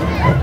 Yeah.